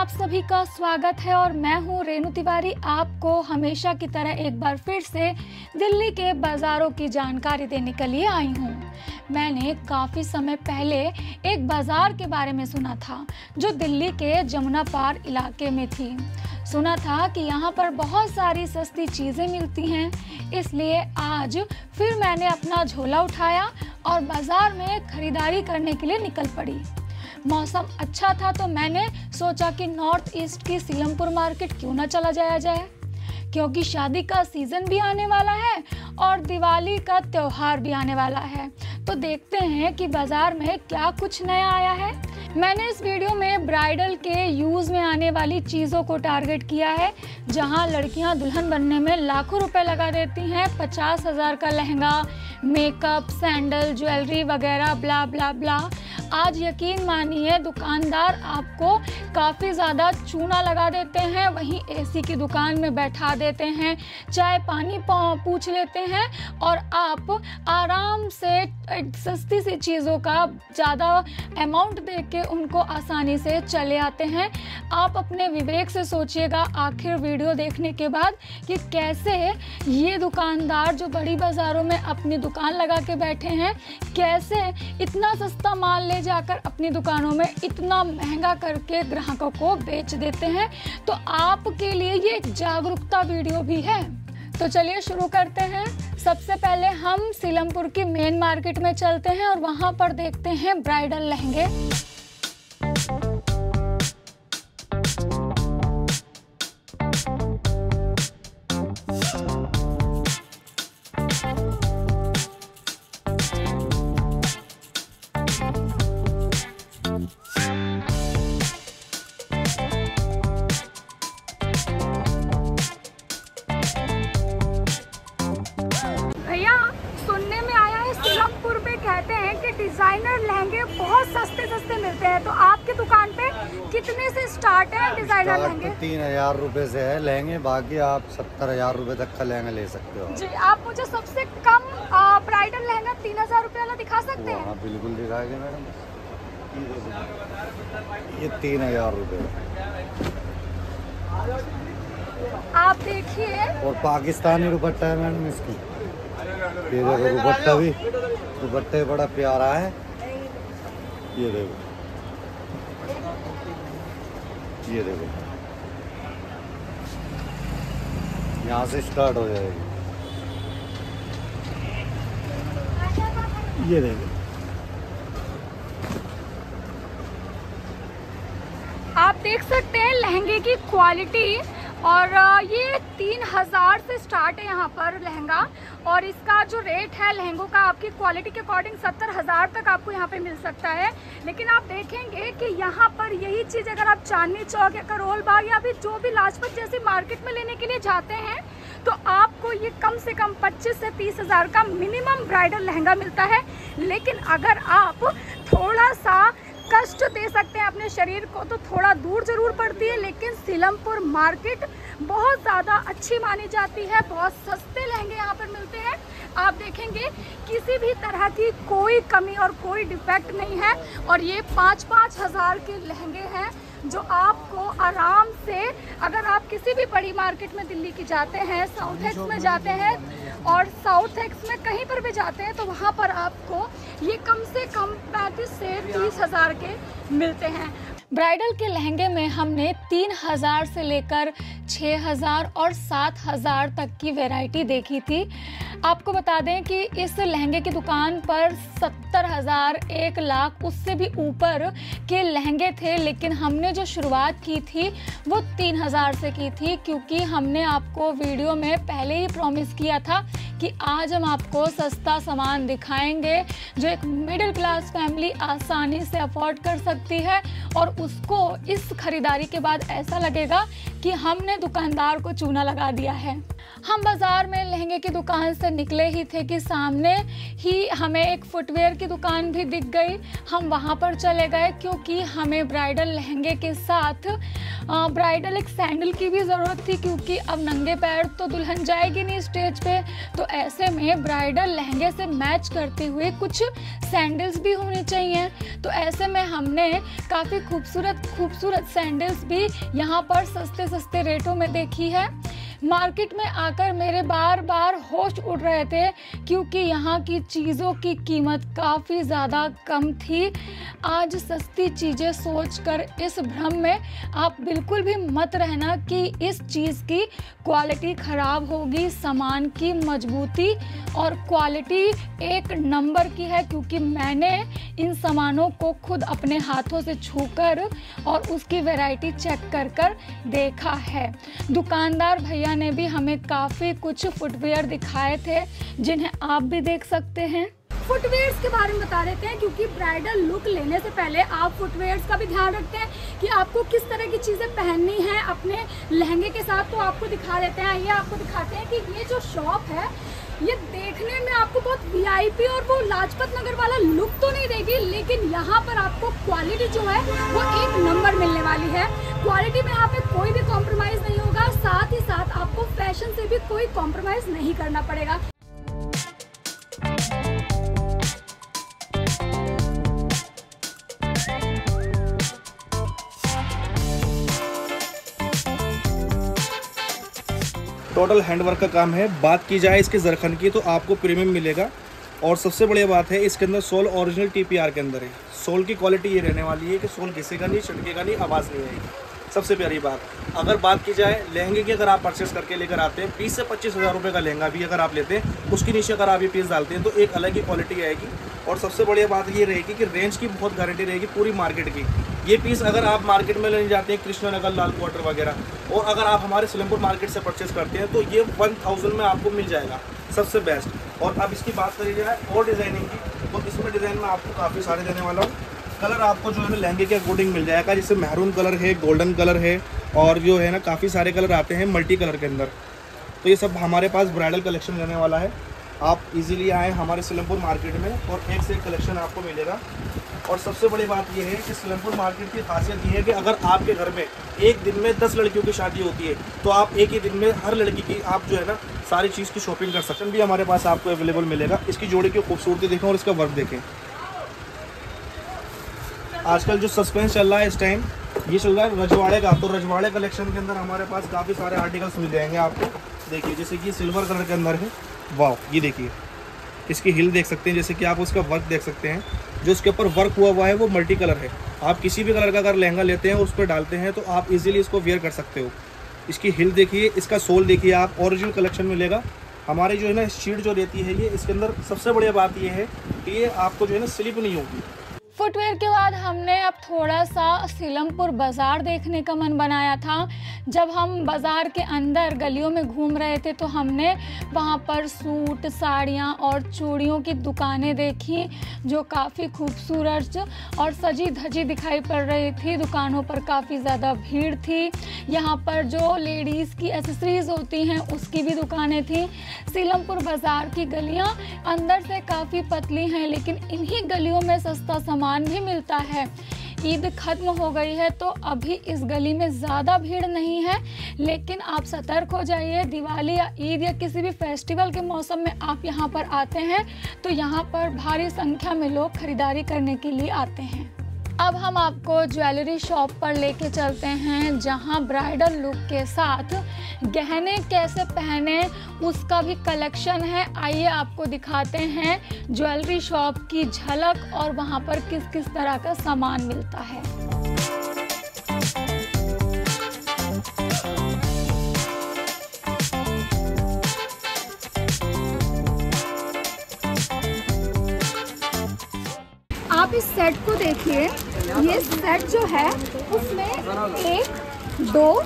आप सभी का स्वागत है और मैं हूँ रेणु तिवारी। आपको हमेशा की तरह एक बार फिर से दिल्ली के बाज़ारों की जानकारी देने के लिए आई हूँ। मैंने काफ़ी समय पहले एक बाज़ार के बारे में सुना था, जो दिल्ली के जमुना पार इलाके में थी। सुना था कि यहाँ पर बहुत सारी सस्ती चीज़ें मिलती हैं, इसलिए आज फिर मैंने अपना झोला उठाया और बाज़ार में खरीदारी करने के लिए निकल पड़ी। मौसम अच्छा था तो मैंने सोचा कि नॉर्थ ईस्ट की सीलमपुर मार्केट क्यों ना चला जाया जाए? क्योंकि शादी का सीज़न भी आने वाला है और दिवाली का त्यौहार भी आने वाला है। तो देखते हैं कि बाज़ार में क्या कुछ नया आया है। मैंने इस वीडियो में ब्राइडल के यूज़ में आने वाली चीज़ों को टारगेट किया है, जहाँ लड़कियाँ दुल्हन बनने में लाखों रुपए लगा देती हैं, पचास हज़ार का लहंगा, मेकअप, सैंडल, ज्वेलरी वगैरह, ब्ला ब्ला ब्ला। आज यकीन मानिए, दुकानदार आपको काफ़ी ज़्यादा चूना लगा देते हैं, वहीं एसी की दुकान में बैठा देते हैं, चाय पानी पूछ लेते हैं और आप आराम से, सस्ती सी चीज़ों का ज़्यादा अमाउंट दे के उनको आसानी से चले आते हैं। आप अपने विवेक से सोचिएगा, आखिर वीडियो देखने के बाद कि कैसे ये दुकानदार जो बड़ी बाज़ारों में अपनी दुकान लगा के बैठे हैं, कैसे इतना सस्ता माल ले जाकर अपनी दुकानों में इतना महँगा करके ग्राहकों को बेच देते हैं तो आपके लिए ये जागरूकता वीडियो भी है। तो चलिए शुरू करते हैं। सबसे पहले हम सीलमपुर की मेन मार्केट में चलते हैं और वहाँ पर देखते हैं ब्राइडल लहंगे। है डिज़ाइनर लहंगे तो तीन हज़ार रूपए से है लहंगे बाकी आप सत्तर हज़ार रूपए तक का लहंगा ले सकते हो जी आप मुझे सबसे कम ब्राइडल लहंगा तीन हज़ार रुपये वाला दिखा सकते हैं? हाँ बिल्कुल दिखाएँगे मैडम। ये ये तीन हज़ार रूपए आप देखिए। और पाकिस्तानी दुपट्टा है मैडम इसकी। ये देखो दुपट्टा भी दुपट्टे बड़ा प्यारा है। ये देखो। ये देखो। यहाँ से स्टार्ट हो जाएगी। ये देखो। आप देख सकते हैं लहंगे की क्वालिटी और ये तीन हज़ार से स्टार्ट है यहाँ पर लहंगा। और इसका जो रेट है लहंगों का, आपकी क्वालिटी के अकॉर्डिंग सत्तर हज़ार तक आपको यहाँ पे मिल सकता है। लेकिन आप देखेंगे कि यहाँ पर यही चीज़ अगर आप चांदनी चौक या करोल बाग या फिर जो भी लाजपत जैसी मार्केट में लेने के लिए जाते हैं तो आपको ये कम से कम 25 से तीस हज़ार का मिनिमम ब्राइडल लहंगा मिलता है। लेकिन अगर आप थोड़ा सा कष्ट दे सकते हैं अपने शरीर को तो थोड़ा दूर ज़रूर पड़ती है, लेकिन सीलमपुर मार्केट बहुत ज़्यादा अच्छी मानी जाती है, बहुत सस्ते लहंगे यहाँ पर मिलते हैं। आप देखेंगे, किसी भी तरह की कोई कमी और कोई डिफेक्ट नहीं है और ये पाँच पाँच हज़ार के लहंगे हैं जो आपको आराम से, अगर आप किसी भी बड़ी मार्केट में दिल्ली की जाते हैं साउथ एक्स में जाते हैं और साउथ एक्स में कहीं पर भी जाते हैं तो वहाँ पर आपको ये कम से कम पैंतीस से तीस हज़ार के मिलते हैं। ब्राइडल के लहंगे में हमने तीन हज़ार से लेकर छः हज़ार और सात हज़ार तक की वैरायटी देखी थी। आपको बता दें कि इस लहंगे की दुकान पर सत्तर हज़ार एक लाख उससे भी ऊपर के लहंगे थे, लेकिन हमने जो शुरुआत की थी वो तीन हज़ार से की थी, क्योंकि हमने आपको वीडियो में पहले ही प्रॉमिस किया था कि आज हम आपको सस्ता सामान दिखाएँगे, जो एक मिडिल क्लास फैमिली आसानी से अफोर्ड कर सकती है और उसको इस खरीदारी के बाद ऐसा लगेगा कि हमने दुकानदार को चूना लगा दिया है। हम बाज़ार में लहंगे की दुकान से निकले ही थे कि सामने ही हमें एक फुटवेयर की दुकान भी दिख गई। हम वहाँ पर चले गए क्योंकि हमें ब्राइडल लहंगे के साथ ब्राइडल एक सैंडल की भी ज़रूरत थी क्योंकि अब नंगे पैर तो दुल्हन जाएगी नहीं स्टेज पे तो ऐसे में ब्राइडल लहंगे से मैच करते हुए कुछ सैंडल्स भी होने चाहिए। तो ऐसे में हमने काफ़ी खूबसूरत खूबसूरत सैंडल्स भी यहाँ पर सस्ते सस्ते रेटों में देखी है। मार्केट में आकर मेरे बार बार होश उड़ रहे थे क्योंकि यहाँ की चीज़ों की कीमत काफ़ी ज़्यादा कम थी। आज सस्ती चीज़ें सोचकर इस भ्रम में आप बिल्कुल भी मत रहना कि इस चीज़ की क्वालिटी ख़राब होगी, सामान की मजबूती और क्वालिटी एक नंबर की है क्योंकि मैंने इन सामानों को खुद अपने हाथों से छूकर और उसकी वैरायटी चेक कर कर देखा है। दुकानदार भैया भैया ने भी हमें काफ़ी कुछ फुटवेयर दिखाए थे, जिन्हें आप भी देख सकते हैं। फुटवेयर्स के बारे में बता देते हैं क्योंकि ब्राइडल लुक लेने से पहले आप फुटवेयर्स का भी ध्यान रखते हैं कि आपको किस तरह की चीज़ें पहननी है अपने लहंगे के साथ तो आपको दिखा देते हैं। आइए आपको दिखाते हैं कि ये जो शॉप है, ये देखने में आपको बहुत वीआईपी और वो लाजपत नगर वाला लुक तो नहीं देगी, लेकिन यहाँ पर आपको क्वालिटी जो है, वो एक नंबर मिलने वाली है। क्वालिटी में यहाँ पे कोई भी कॉम्प्रोमाइज़ नहीं होगा साथ ही साथ आपको फ़ैशन से भी कोई कॉम्प्रोमाइज़ नहीं करना पड़ेगा। टोटल हैंडवर्क का काम है। बात की जाए इसके जरखन की तो आपको प्रीमियम मिलेगा। और सबसे बढ़िया बात है, इसके अंदर सोल ओरिजिनल टीपीआर के अंदर है। सोल की क्वालिटी ये रहने वाली है कि सोल घिसेगा नहीं छटकेगा नहीं, आवाज़ नहीं आएगी। सबसे प्यारी बात। अगर बात की जाए, लहंगे की अगर आप परचेस करके लेकर आते हैं, बीस से पच्चीस हज़ार रुपये का लहंगा भी अगर आप लेते हैं, उसके नीचे अगर आप ये पीस डालते हैं तो एक अलग ही क्वालिटी आएगी। और सबसे बढ़िया बात ये रहेगी कि रेंज की बहुत गारंटी रहेगी पूरी मार्केट की। ये पीस अगर आप मार्केट में लेने जाते हैं, कृष्णा नगर लाल क्वार्टर वगैरह, और अगर आप हमारे सिलमपुर मार्केट से परचेस करते हैं तो ये वन थाउज़ेंड में आपको मिल जाएगा, सबसे बेस्ट और अब इसकी बात करी जाए और डिज़ाइनिंग की तो इसमें डिज़ाइन में आपको काफ़ी सारे देने वाला हूँ। कलर आपको जो है ना लहंगे के अकॉर्डिंग मिल जाएगा। जैसे महरून कलर है गोल्डन कलर है, और जो है ना काफ़ी सारे कलर आते हैं मल्टी कलर के अंदर। तो ये सब हमारे पास ब्राइडल कलेक्शन रहने वाला है। आप इजीली आएँ हमारे सिलमपुर मार्केट में और एक से एक कलेक्शन आपको मिलेगा। और सबसे बड़ी बात यह है कि सिलमपुर मार्केट की खासियत ये है कि अगर आपके घर में एक दिन में दस लड़कियों की शादी होती है तो आप एक ही दिन में हर लड़की की आप जो है ना सारी चीज़ की शॉपिंग कर सकते हैं। भी हमारे पास आपको अवेलेबल मिलेगा। इसकी जोड़ी की खूबसूरती देखें और इसका वर्क देखें। आजकल जो सस्पेंस चल रहा है इस टाइम ये चल रहा है रजवाड़े का। तो रजवाड़े कलेक्शन के अंदर हमारे पास काफ़ी सारे आर्टिकल्स मिल जाएँगे आपको। देखिए, जैसे कि सिल्वर कलर के अंदर है। वाह ये देखिए। इसकी हिल देख सकते हैं, जैसे कि आप उसका वर्क देख सकते हैं। जो उसके ऊपर वर्क हुआ हुआ है, वो मल्टी कलर है। आप किसी भी कलर का अगर लहंगा लेते हैं, उस पर डालते हैं तो आप इजीली इसको वेयर कर सकते हो। इसकी हिल देखिए, इसका सोल देखिए आप ओरिजिनल कलेक्शन मिलेगा। हमारी जो है ना शीट जो रहती है, ये इसके अंदर सबसे बढ़िया बात ये है कि ये आपको जो है ना स्लिप नहीं होगी। फुटवेयर के बाद हमने अब थोड़ा सा सीलमपुर बाज़ार देखने का मन बनाया था। जब हम बाज़ार के अंदर गलियों में घूम रहे थे तो हमने वहाँ पर सूट, साड़ियाँ और चूड़ियों की दुकानें देखी, जो काफ़ी खूबसूरत और सजी धजी दिखाई पड़ रही थी। दुकानों पर काफ़ी ज़्यादा भीड़ थी। यहाँ पर जो लेडीज़ की एसेसरीज़ होती हैं, उसकी भी दुकानें थी। सीलमपुर बाज़ार की गलियाँ अंदर से काफ़ी पतली हैं, लेकिन इन्हीं गलियों में सस्ता सामान सामान भी मिलता है। ईद ख़त्म हो गई है तो अभी इस गली में ज़्यादा भीड़ नहीं है, लेकिन आप सतर्क हो जाइए। दिवाली या ईद या किसी भी फेस्टिवल के मौसम में आप यहाँ पर आते हैं तो यहाँ पर भारी संख्या में लोग खरीदारी करने के लिए आते हैं। अब हम आपको ज्वेलरी शॉप पर लेके चलते हैं, जहाँ ब्राइडल लुक के साथ गहने कैसे पहने, उसका भी कलेक्शन है। आइए आपको दिखाते हैं ज्वेलरी शॉप की झलक और वहाँ पर किस किस तरह का सामान मिलता है। आप इस सेट को देखिए। ये सेट जो है, उसमें एक, दो,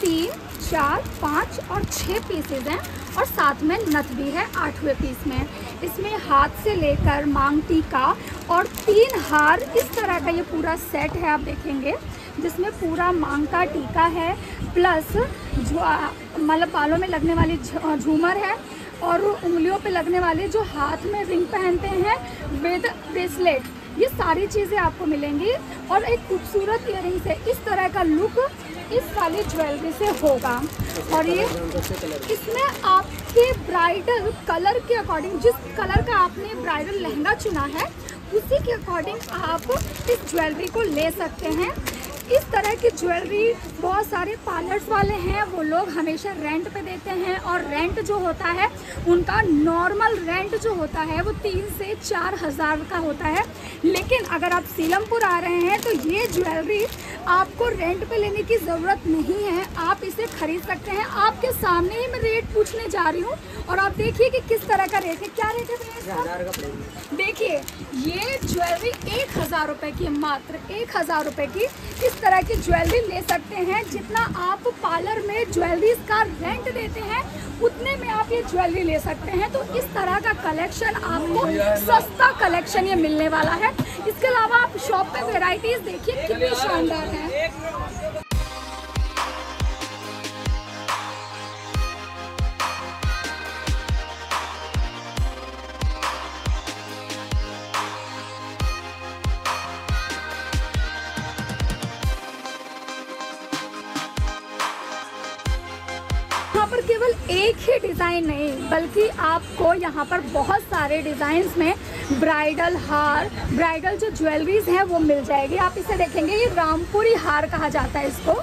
तीन, चार, पाँच और छः पीसेज हैं और साथ में नथ भी है आठवें पीस में। इसमें हाथ से लेकर मांग टीका और तीन हार, इस तरह का ये पूरा सेट है, आप देखेंगे, जिसमें पूरा मांग का टीका है प्लस मतलब बालों में लगने वाली झूमर है और उंगलियों पे लगने वाले जो हाथ में रिंग पहनते हैं विद ब्रेसलेट ये सारी चीज़ें आपको मिलेंगी और एक खूबसूरत इयर से इस तरह का लुक इस वाली ज्वेलरी से होगा। और ये इसमें आपके ब्राइडल कलर के अकॉर्डिंग जिस कलर का आपने ब्राइडल लहंगा चुना है, उसी के अकॉर्डिंग आप इस ज्वेलरी को ले सकते हैं। इस तरह की ज्वेलरी बहुत सारे पार्लर्स वाले हैं वो लोग हमेशा रेंट पे देते हैं और रेंट जो होता है उनका नॉर्मल रेंट जो होता है वो तीन से चार हज़ार का होता है। लेकिन अगर आप सीलमपुर आ रहे हैं तो ये ज्वेलरी आपको रेंट पे लेने की ज़रूरत नहीं है। आप इसे खरीद सकते हैं। आपके सामने ही मैं रेट पूछने जा रही हूँ और आप देखिए कि किस तरह का रेट है। क्या रेट है देखिए ये ज्वेलरी एक हज़ार रुपये की मात्र एक हज़ार रुपये की। इस तरह की ज्वेलरी ले सकते हैं। जितना आप पार्लर में ज्वेलरीज का रेंट देते हैं, उतने में आप ये ज्वेलरी ले सकते हैं। तो इस तरह का कलेक्शन आपको सस्ता कलेक्शन ये मिलने वाला है। इसके अलावा आप शॉप पे वेराइटीज देखिए, कितनी शानदार है। एक ही डिज़ाइन नहीं, बल्कि आपको यहाँ पर बहुत सारे डिज़ाइंस में ब्राइडल हार, ब्राइडल जो ज्वेलरीज हैं वो मिल जाएगी। आप इसे देखेंगे, ये रामपुरी हार कहा जाता है इसको।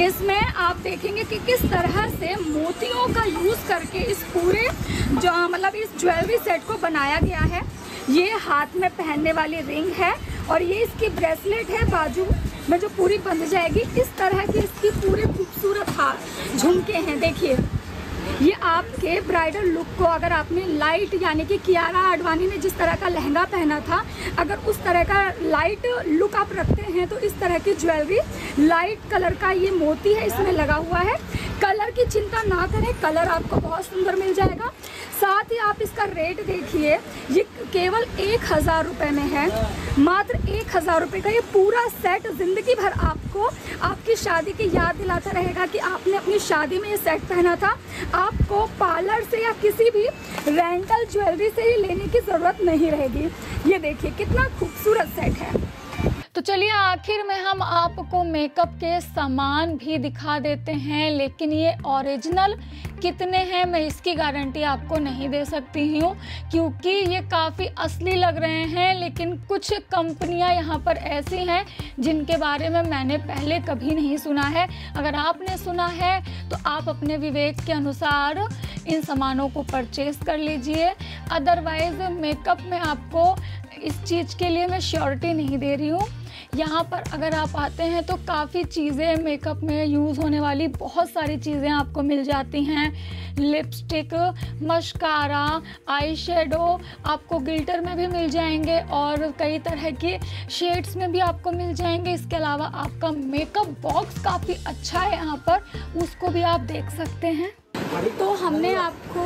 इसमें आप देखेंगे कि किस तरह से मोतियों का यूज़ करके इस पूरे जो मतलब इस ज्वेलरी सेट को बनाया गया है। ये हाथ में पहनने वाली रिंग है और ये इसकी ब्रेसलेट है, बाजू में जो पूरी बंध जाएगी। इस तरह की इसकी पूरे खूबसूरत हार झुमके हैं। देखिए ये आपके ब्राइडल लुक को अगर आपने लाइट यानी कि कियारा आडवाणी ने जिस तरह का लहंगा पहना था, अगर उस तरह का लाइट लुक आप रखते हैं तो इस तरह की ज्वेलरी लाइट कलर का ये मोती है, इसमें लगा हुआ है। कलर की चिंता ना करें कलर आपको बहुत सुंदर मिल जाएगा। साथ ही आप इसका रेट देखिए, ये केवल एक हज़ार रुपये में है। मात्र एक हज़ार रुपये का ये पूरा सेट ज़िंदगी भर आपको, आपकी शादी की याद दिलाता रहेगा कि आपने अपनी शादी में ये सेट पहना था। आपको पार्लर से या किसी भी रेंटल ज्वेलरी से ही लेने की ज़रूरत नहीं रहेगी। ये देखिए कितना खूबसूरत सेट है। तो चलिए आखिर में हम आपको मेकअप के सामान भी दिखा देते हैं, लेकिन ये ओरिजिनल कितने हैं मैं इसकी गारंटी आपको नहीं दे सकती हूँ, क्योंकि ये काफ़ी असली लग रहे हैं, लेकिन कुछ कंपनियाँ यहाँ पर ऐसी हैं जिनके बारे में मैंने पहले कभी नहीं सुना है। अगर आपने सुना है तो आप अपने विवेक के अनुसार इन सामानों को परचेज कर लीजिए। अदरवाइज़ मेकअप में आपको इस चीज़ के लिए मैं श्योरिटी नहीं दे रही हूँ। यहाँ पर अगर आप आते हैं तो काफ़ी चीज़ें मेकअप में यूज़ होने वाली बहुत सारी चीज़ें आपको मिल जाती हैं। लिपस्टिक मस्कारा आई शेडो आपको गिल्टर में भी मिल जाएँगे और कई तरह के शेड्स में भी आपको मिल जाएँगे। इसके अलावा आपका मेकअप बॉक्स काफ़ी अच्छा है यहाँ पर, उसको भी आप देख सकते हैं। तो हमने आपको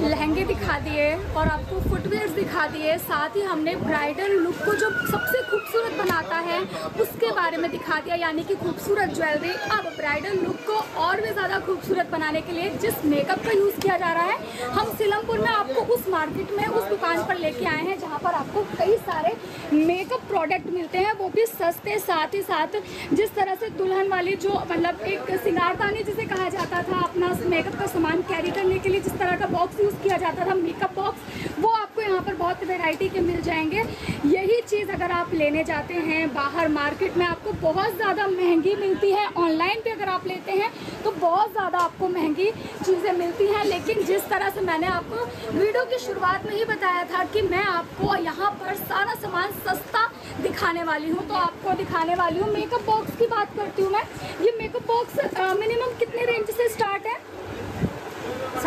लहंगे दिखा दिए और आपको फुटवेयर्स दिखा दिए, साथ ही हमने ब्राइडल लुक को जो सबसे खूबसूरत बनाता है, उसके बारे में दिखा दिया, यानी कि खूबसूरत ज्वेलरी अब ब्राइडल लुक को और भी ज़्यादा खूबसूरत बनाने के लिए जिस मेकअप का यूज़ किया जा रहा है, हम सिलमपुर में आपको उस मार्केट में, उस दुकान पर लेके आए हैं, जहाँ पर आपको कई सारे मेकअप प्रोडक्ट मिलते हैं। वो भी सस्ते, साथ ही साथ जिस तरह से दुल्हन वाली जो मतलब एक सिंगारदानी जिसे कहा जाता था, अपना मेकअप का सामान कैरी करने के लिए जिस तरह का बॉक्स यूज़ किया जाता था मेकअप बॉक्स वो आपको यहाँ पर बहुत वैरायटी के मिल जाएँगे। यही चीज़ अगर आप लेने जाते हैं, बाहर मार्केट में आपको बहुत ज़्यादा महँगी मिलती है ऑनलाइन पे अगर आप लेते हैं तो बहुत ज़्यादा आपको महँगी चीज़ें मिलती हैं। लेकिन जिस तरह से मैंने आपको वीडियो की शुरुआत में ही बताया था कि मैं आपको यहाँ पर सारा सामान सस्ता दिखाने वाली हूँ तो आपको दिखाने वाली हूँ। मेकअप बॉक्स की बात करती हूँ मैं। ये मेकअप बॉक्स मिनिमम कितने रेंज से स्टार्ट है?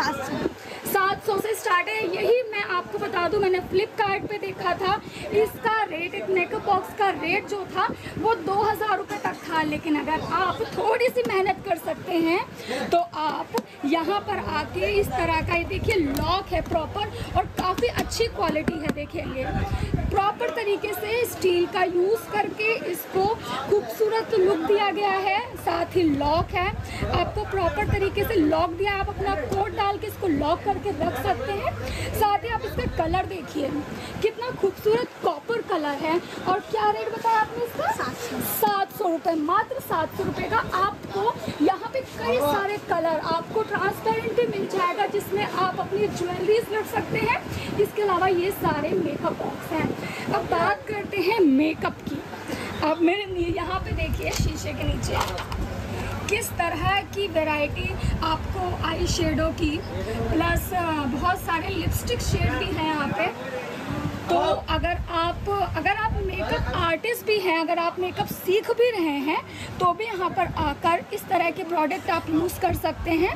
fácil. Só 700 से स्टार्ट है। यही मैं आपको बता दूँ, मैंने फ्लिपकार्ट पे देखा था। इसका रेट एक मेकअप बॉक्स का रेट जो था, वो दो हज़ार रुपये तक था। लेकिन अगर आप थोड़ी सी मेहनत कर सकते हैं तो आप यहाँ पर आके इस तरह का, ये देखिए लॉक है प्रॉपर और काफ़ी अच्छी क्वालिटी है, देखेंगे। प्रॉपर तरीके से स्टील का यूज़ करके इसको खूबसूरत लुक दिया गया है। साथ ही लॉक है। आपको प्रॉपर तरीके से लॉक दिया। आप अपना कोट डाल के इसको लॉक करके रख सकते हैं। साथ ही आप इसका कलर देखिए। कितना खूबसूरत कॉपर कलर है। और क्या रेट बताया आपने इसका? सात सौ सात रुपये मात्र सात सौ रुपये का आपको यहाँ पे कई सारे कलर आपको ट्रांसपेरेंट भी मिल जाएगा, जिसमें आप अपनी ज्वेलरीज रख सकते हैं। इसके अलावा ये सारे मेकअप बॉक्स हैं। अब बात करते हैं मेकअप की। अब मेरे यहाँ पे देखिए शीशे के नीचे। किस तरह की वैरायटी आपको आई शेडो की? प्लस बहुत सारे लिपस्टिक शेड भी हैं यहाँ पे। तो अगर आप अगर आप मेकअप आर्टिस्ट भी हैं, अगर आप मेकअप सीख भी रहे हैं तो भी यहाँ पर आकर इस तरह के प्रोडक्ट आप यूज़ कर सकते हैं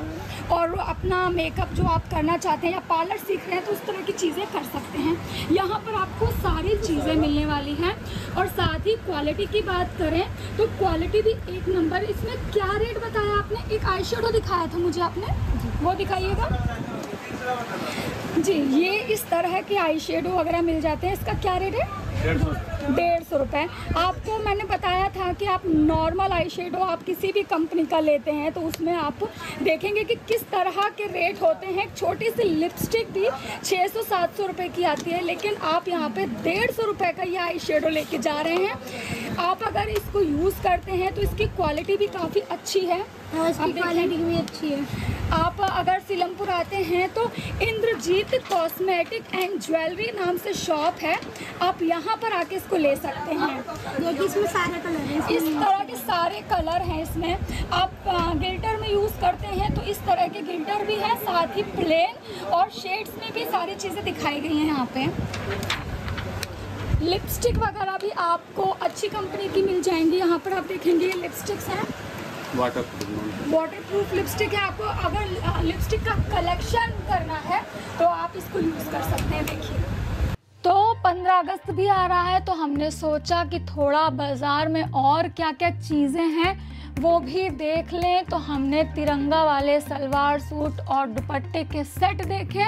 और अपना मेकअप जो आप करना चाहते हैं या पार्लर सीख रहे हैं तो उस तरह की चीज़ें कर सकते हैं। यहाँ पर आपको सारी चीज़ें मिलने वाली हैं और साथ ही क्वालिटी की बात करें तो क्वालिटी भी एक नंबर इसमें क्या रेट बताया आपने? एक आई दिखाया था मुझे आपने। वो दिखाइएगा। जी ये इस तरह के आई शेडो वगैरह मिल जाते हैं। इसका क्या रेट है? डेढ़ सौ रुपये आपको मैंने बताया था कि आप नॉर्मल आई शेडो आप किसी भी कंपनी का लेते हैं तो उसमें आप देखेंगे कि किस तरह के रेट होते हैं। एक छोटी सी लिपस्टिक भी 600-700 रुपए की आती है लेकिन आप यहाँ पे डेढ़ सौ रुपये का ये आई शेडो लेके जा रहे हैं। आप अगर इसको यूज़ करते हैं तो इसकी क्वालिटी भी काफ़ी अच्छी है। हाँ इसकी क्वालिटी भी अच्छी है। आप अगर सिलमपुर आते हैं तो इंद्रजीत कॉस्मेटिक एंड ज्वेलरी नाम से शॉप है। आप यहाँ पर आके इसको ले सकते हैं। देखिए इसमें सारे कलर हैं इस तरह के सारे कलर हैं इसमें। आप गिल्टर में यूज़ करते हैं तो इस तरह के गिल्टर भी हैं साथ ही प्लेन और शेड्स में भी सारी चीज़ें दिखाई गई हैं यहाँ पे। लिपस्टिक वगैरह भी आपको अच्छी कंपनी की मिल जाएँगी। यहाँ पर आप देखेंगे लिपस्टिक्स हैं। वाटर वाटर प्रूफ लिपस्टिक है आपको, अगर लिपस्टिक का कलेक्शन करना है तो आप इसको यूज़ कर सकते हैं, देखिए। तो 15 अगस्त भी आ रहा है तो हमने सोचा कि थोड़ा बाज़ार में और क्या क्या चीज़ें हैं, वो भी देख लें। तो हमने तिरंगा वाले सलवार सूट और दुपट्टे के सेट देखे।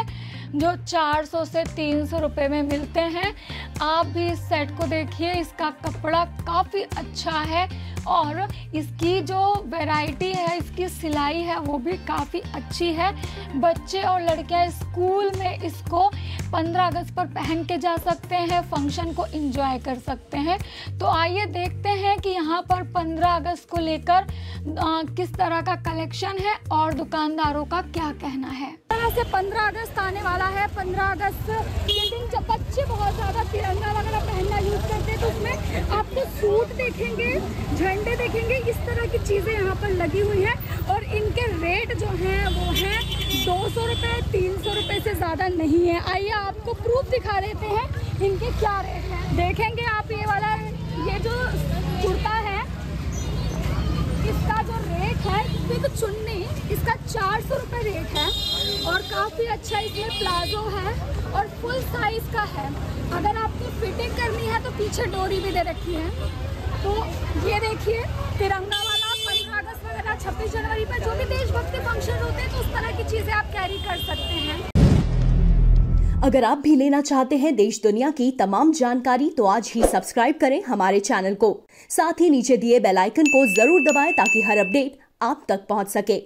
जो 400 से 300 रुपए में मिलते हैं। आप भी इस सेट को देखिए, इसका कपड़ा काफ़ी अच्छा है और इसकी जो वैरायटी है, इसकी सिलाई है, वो भी काफ़ी अच्छी है। बच्चे और लड़कियाँ स्कूल में इसको 15 अगस्त पर पहन के जा सकते हैं, फ़ंक्शन को इंजॉय कर सकते हैं। तो आइए देखते हैं कि यहाँ पर 15 अगस्त को लेकर किस तरह का कलेक्शन है और दुकानदारों का क्या कहना है। तरह से 15 अगस्त आने वाला है। 15 अगस्त के दिन जब बच्चे बहुत ज़्यादा तिरंगा वगैरह पहनना यूज़ करते हैं। तो उसमें आपको सूट देखेंगे, झंडे देखेंगे, इस तरह की चीज़ें यहाँ पर लगी हुई हैं। और इनके रेट जो हैं, वो हैं दो सौ रुपये तीन सौ रुपये से ज़्यादा नहीं है। आइए आपको प्रूफ दिखा देते हैं इनके क्या रेट हैं। देखेंगे आप ये वाला, ये जो कुर्ता है, इसका जो रेट है विद चुन्नी, इसका चार सौ रुपये रेट है और काफ़ी अच्छा इसमें प्लाजो है और फुल साइज़ का है। अगर आपको फिटिंग करनी है तो पीछे डोरी भी दे रखी है। तो ये देखिए, तिरंगा वाला पंद्रह अगस्त वगैरह छब्बीस जनवरी पर जो भी देशभक्ति फ़ंक्शन होते हैं तो उस तरह की चीज़ें आप कैरी कर सकते हैं। अगर आप भी लेना चाहते हैं देश दुनिया की तमाम जानकारी तो आज ही सब्सक्राइब करें हमारे चैनल को। साथ ही नीचे दिए बेल आइकन को ज़रूर दबाएँ ताकि हर अपडेट आप तक पहुँच सके।